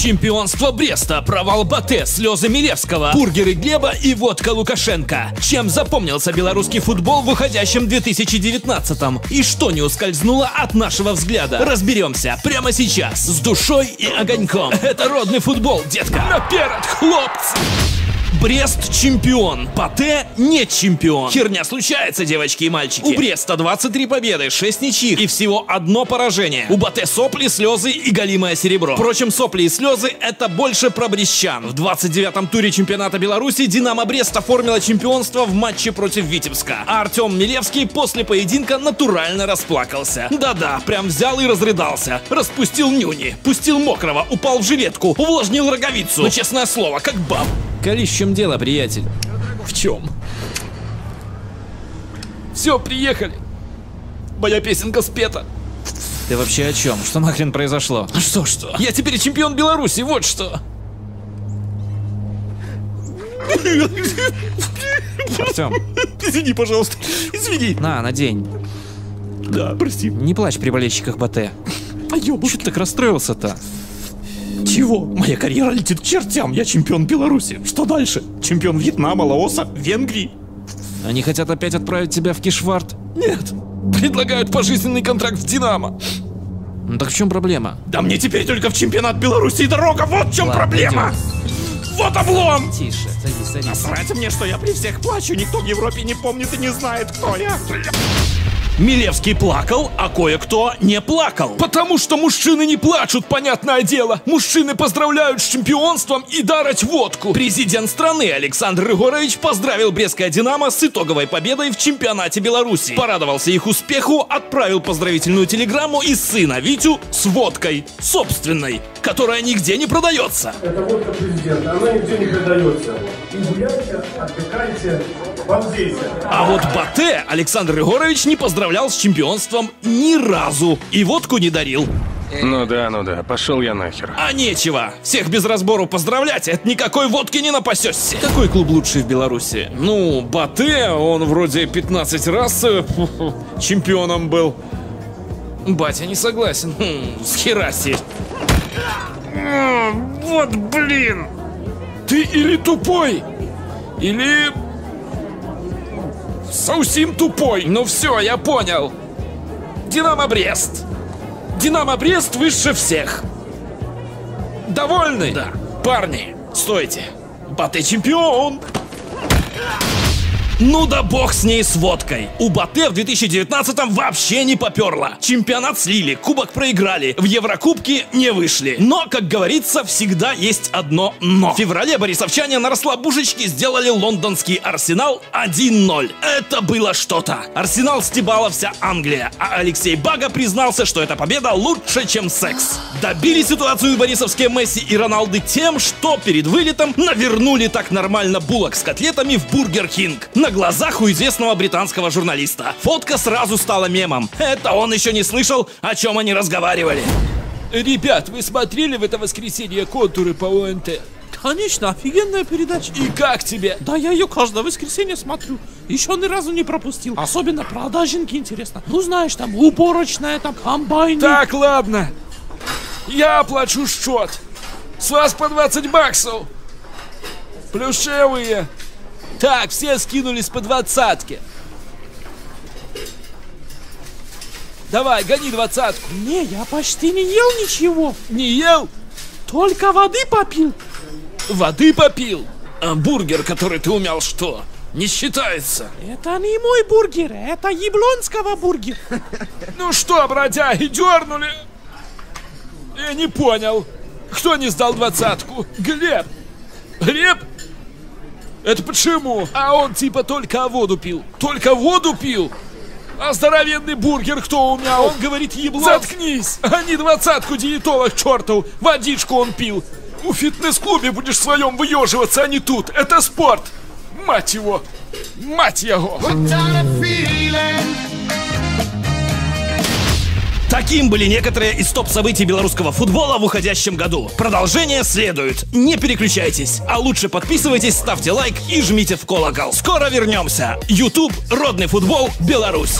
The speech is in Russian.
Чемпионство Бреста, провал Батэ, слезы Милевского, бургеры Глеба и водка Лукашенко. Чем запомнился белорусский футбол в уходящем 2019-м? И что не ускользнуло от нашего взгляда? Разберемся прямо сейчас, с душой и огоньком. Это родный футбол, детка. Наперед, хлопцы! Брест чемпион, Пате не чемпион. Херня случается, девочки и мальчики. У Бреста 23 победы, 6 ничьих и всего одно поражение. У Бате сопли, слезы и галимое серебро. Впрочем, сопли и слезы это больше про брещан. В 29-м туре чемпионата Беларуси Динамо Брест оформила чемпионство в матче против Витебска. А Артем Милевский после поединка натурально расплакался. Да-да, прям взял и разрыдался. Распустил нюни, пустил мокрого, упал в жилетку, увлажнил роговицу. Но честное слово, как баб. Колись, в чем дело, приятель? В чем? Все, приехали. Моя песенка спета. Ты вообще о чем? Что нахрен произошло? А что, что? Я теперь чемпион Беларуси, вот что. Артем, Извини, пожалуйста. Извини. на, надень. Да, прости. Не плачь при болельщиках Батэ. А ёбушка. Чё ты так расстроился-то? Чего? Моя карьера летит к чертям. Я чемпион Беларуси. Что дальше? Чемпион Вьетнама, Лаоса, Венгрии. Они хотят опять отправить тебя в Кишварт? Нет. Предлагают пожизненный контракт в Динамо. Ну так в чем проблема? Да мне теперь только в чемпионат Беларуси дорога. Вот в чем Ладно, проблема. Вот облом. Тише, садись, садись. Насрать мне, что я при всех плачу. Никто в Европе не помнит и не знает, кто я. Милевский плакал, а кое-кто не плакал. Потому что мужчины не плачут, понятное дело. Мужчины поздравляют с чемпионством и дарать водку. Президент страны Александр Егорович поздравил Брестское Динамо с итоговой победой в чемпионате Беларуси. Порадовался их успеху, отправил поздравительную телеграмму из сына Витю с водкой. Собственной, которая нигде не продается. Это водка президента, она нигде не продается. И гуляйте, отдыхайте, А вот Батэ Александр Егорович не поздравлял с чемпионством ни разу и водку не дарил. Ну да, ну да, пошел я нахер. А нечего. Всех без разбору поздравлять, от никакой водки не напасешься. Какой клуб лучший в Беларуси? Ну, Батэ, он вроде 15 раз э, чемпионом был. Батя не согласен. Хм, с хераси. Вот блин. Ты или тупой, или совсем тупой. Ну все, я понял. Динамо Брест. Динамо Брест выше всех. Довольны? Да. Парни, стойте. Батэ чемпион. Ну да бог с ней с водкой. У Батэ в 2019-м вообще не поперло. Чемпионат слили, кубок проиграли, в Еврокубки не вышли. Но, как говорится, всегда есть одно но. В феврале борисовчане на расслабушечке сделали лондонский Арсенал 1-0. Это было что-то. Арсенал стебала вся Англия, а Алексей Бага признался, что эта победа лучше, чем секс. Добили ситуацию борисовские Месси и Роналды тем, что перед вылетом навернули так нормально булок с котлетами в Burger King. На глазах у известного британского журналиста. Фотка сразу стала мемом. Это он еще не слышал, о чем они разговаривали. Ребят, вы смотрели в это воскресенье контуры по ОНТ? Конечно, офигенная передача. И как тебе? Да я ее каждое воскресенье смотрю. Еще ни разу не пропустил. Особенно продажники интересно. Ну знаешь, там уборочная, там комбайны. Так, ладно. Я оплачу счет. С вас по 20 баксов. Плюшевые. Так, все скинулись по двадцатке. Давай, гони двадцатку. Не, я почти не ел ничего. Не ел? Только воды попил. Воды попил. А бургер, который ты умял, что? Не считается. Это не мой бургер, это яблонского бургер. Ну что, бродяги, дернули? Я не понял. Кто не сдал двадцатку? Глеб. Глеб? Это почему? А он типа только воду пил. Только воду пил? А здоровенный бургер кто у меня? Он говорит ебло. Заткнись! Они двадцатку диетолог чертов. Водичку он пил. У фитнес-клубе будешь в своем выеживаться, а не тут. Это спорт. Мать его. Мать его. Таким были некоторые из топ-событий белорусского футбола в уходящем году. Продолжение следует. Не переключайтесь, а лучше подписывайтесь, ставьте лайк и жмите в колокол. Скоро вернемся. YouTube, родный футбол, Беларусь.